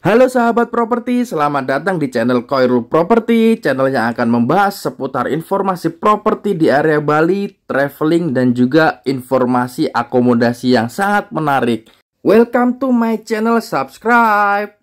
Halo sahabat properti, selamat datang di channel Koirul Property Channel yang akan membahas seputar informasi properti di area Bali, traveling, dan juga informasi akomodasi yang sangat menarik. Welcome to my channel, subscribe!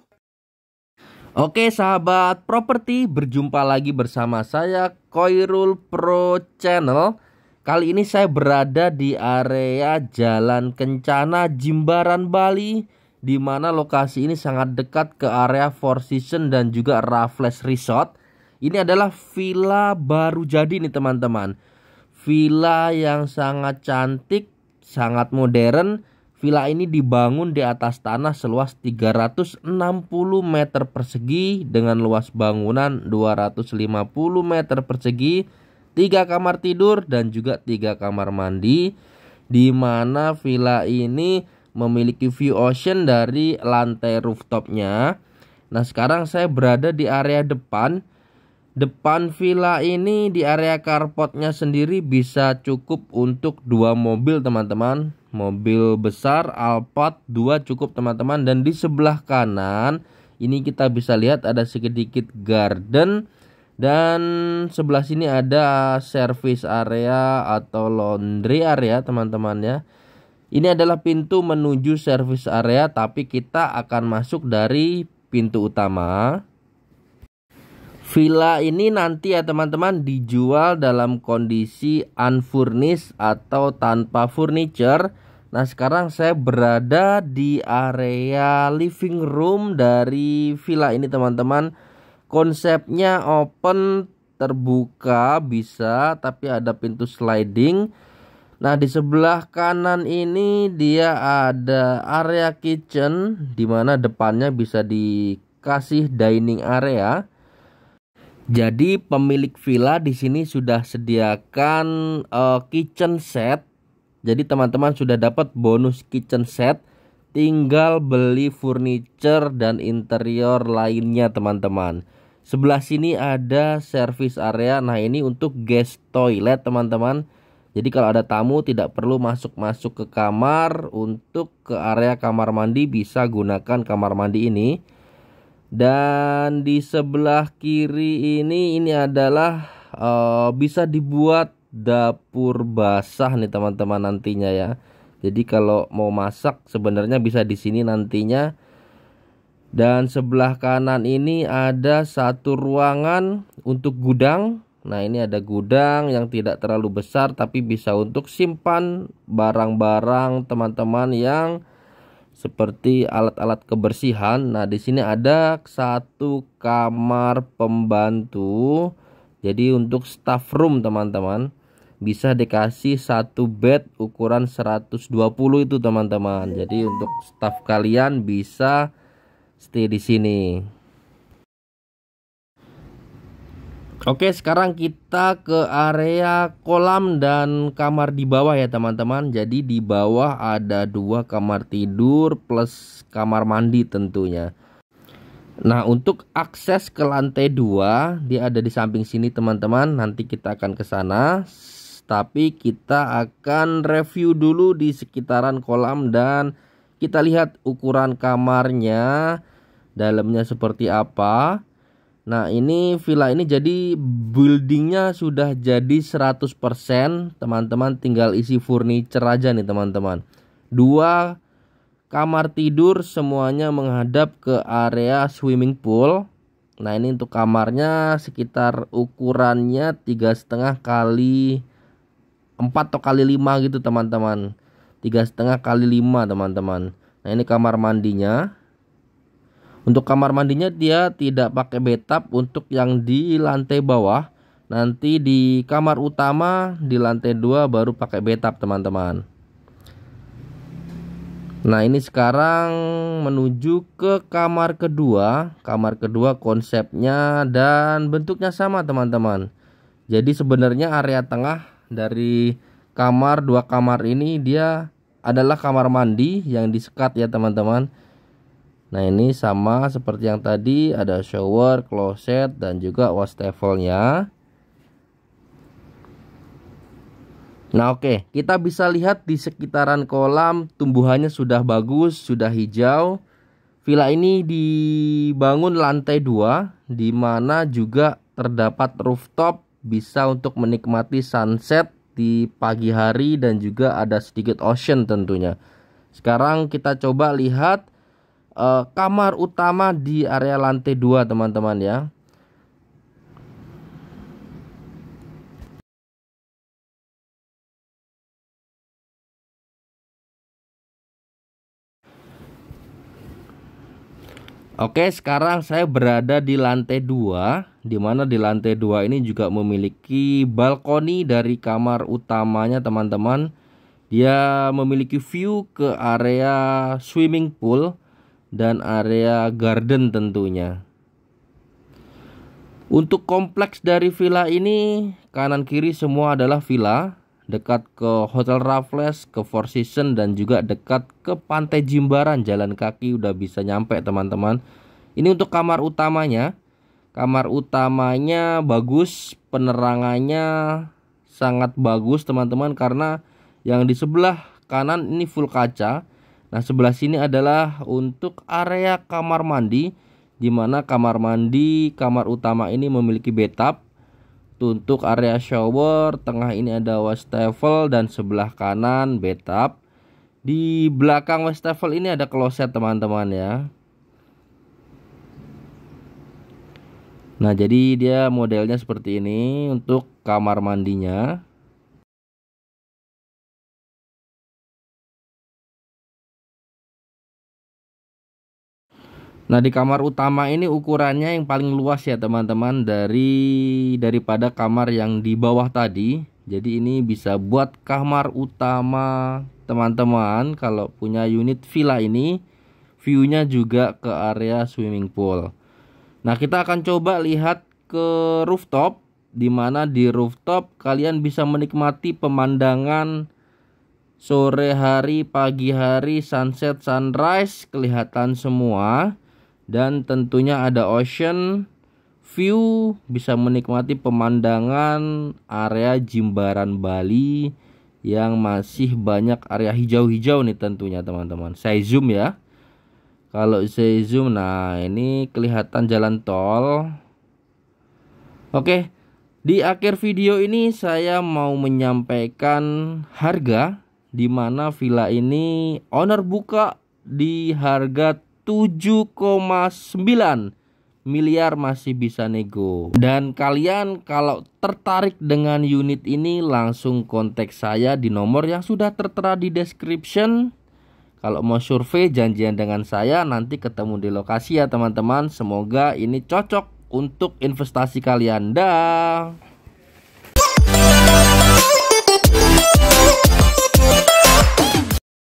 Oke sahabat properti, berjumpa lagi bersama saya Koirul Pro Channel. Kali ini saya berada di area Jalan Kencana, Jimbaran, Bali di mana lokasi ini sangat dekat ke area Four Seasons dan juga Raffles Resort. Ini adalah villa baru jadi nih teman-teman. Villa yang sangat cantik, sangat modern. Villa ini dibangun di atas tanah seluas 360 meter persegi dengan luas bangunan 250 meter persegi, 3 kamar tidur dan juga 3 kamar mandi di mana villa ini memiliki view ocean dari lantai rooftopnya. Nah sekarang saya berada di area depan. Depan villa ini di area carportnya sendiri bisa cukup untuk dua mobil teman-teman. Mobil besar Alphard 2 cukup teman-teman. Dan di sebelah kanan ini kita bisa lihat ada sedikit garden. Dan sebelah sini ada service area atau laundry area teman-teman ya. Ini adalah pintu menuju service area tapi kita akan masuk dari pintu utama. Villa ini nanti ya teman-teman dijual dalam kondisi unfurnished atau tanpa furniture. Nah sekarang saya berada di area living room dari villa ini teman-teman. Konsepnya open terbuka bisa tapi ada pintu sliding Nah, di sebelah kanan ini dia ada area kitchen di mana depannya bisa dikasih dining area. Jadi pemilik villa di sini sudah sediakan uh, kitchen set. Jadi teman-teman sudah dapat bonus kitchen set. Tinggal beli furniture dan interior lainnya teman-teman. Sebelah sini ada service area. Nah ini untuk guest toilet teman-teman jadi kalau ada tamu tidak perlu masuk-masuk ke kamar untuk ke area kamar mandi bisa gunakan kamar mandi ini. Dan di sebelah kiri ini ini adalah uh, bisa dibuat dapur basah nih teman-teman nantinya ya. Jadi kalau mau masak sebenarnya bisa di sini nantinya. Dan sebelah kanan ini ada satu ruangan untuk gudang Nah ini ada gudang yang tidak terlalu besar tapi bisa untuk simpan barang-barang teman-teman yang seperti alat-alat kebersihan. Nah di sini ada satu kamar pembantu. Jadi untuk staff room teman-teman bisa dikasih satu bed ukuran 120 itu teman-teman. Jadi untuk staff kalian bisa stay di sini. Oke sekarang kita ke area kolam dan kamar di bawah ya teman-teman. Jadi di bawah ada dua kamar tidur plus kamar mandi tentunya. Nah untuk akses ke lantai dua dia ada di samping sini teman-teman. Nanti kita akan ke sana. Tapi kita akan review dulu di sekitaran kolam dan kita lihat ukuran kamarnya Dalamnya seperti apa Nah ini villa ini jadi buildingnya sudah jadi 100% teman-teman tinggal isi furniture aja nih teman-teman. Dua kamar tidur semuanya menghadap ke area swimming pool. Nah ini untuk kamarnya sekitar ukurannya tiga setengah kali empat atau kali lima gitu teman-teman. Tiga setengah kali lima teman-teman. Nah ini kamar mandinya untuk kamar mandinya dia tidak pakai bathtub untuk yang di lantai bawah. Nanti di kamar utama di lantai 2 baru pakai bathtub teman-teman. Nah ini sekarang menuju ke kamar kedua Kamar kedua konsepnya dan bentuknya sama teman-teman Jadi sebenarnya area tengah dari kamar dua kamar ini dia adalah kamar mandi yang disekat ya teman-teman Nah ini sama seperti yang tadi ada shower, closet dan juga wastafelnya. Nah oke okay. kita bisa lihat di sekitaran kolam tumbuhannya sudah bagus, sudah hijau. Villa ini dibangun lantai dua, di mana juga terdapat rooftop bisa untuk menikmati sunset di pagi hari dan juga ada sedikit ocean tentunya. Sekarang kita coba lihat uh, kamar utama di area lantai dua teman-teman ya. Oke, sekarang saya berada di lantai dua, di mana di lantai dua ini juga memiliki balkoni dari kamar utamanya, teman-teman. Dia memiliki view ke area swimming pool dan area garden tentunya. Untuk kompleks dari villa ini, kanan kiri semua adalah villa, dekat ke Hotel Raffles, ke Four Seasons dan juga dekat ke Pantai Jimbaran. Jalan kaki udah bisa nyampe teman-teman. Ini untuk kamar utamanya. Kamar utamanya bagus, penerangannya sangat bagus teman-teman karena yang di sebelah kanan ini full kaca. Nah, sebelah sini adalah untuk area kamar mandi di mana kamar mandi kamar utama ini memiliki bathtub untuk area shower, tengah ini ada wastafel dan sebelah kanan bathtub. Di belakang wastafel ini ada kloset teman-teman ya. Nah, jadi dia modelnya seperti ini untuk kamar mandinya. Nah di kamar utama ini ukurannya yang paling luas ya teman-teman dari daripada kamar yang di bawah tadi. Jadi ini bisa buat kamar utama teman-teman kalau punya unit villa ini viewnya juga ke area swimming pool. Nah kita akan coba lihat ke rooftop di mana di rooftop kalian bisa menikmati pemandangan sore hari, pagi hari, sunset, sunrise kelihatan semua dan tentunya ada ocean view bisa menikmati pemandangan area Jimbaran Bali yang masih banyak area hijau-hijau nih tentunya teman-teman. Saya zoom ya. Kalau saya zoom nah ini kelihatan jalan tol. Oke di akhir video ini saya mau menyampaikan harga di mana villa ini owner buka di harga 7,9 miliar masih bisa nego. Dan kalian kalau tertarik dengan unit ini langsung kontak saya di nomor yang sudah tertera di description. Kalau mau survei janjian dengan saya nanti ketemu di lokasi ya teman-teman. Semoga ini cocok untuk investasi kalian. Dah.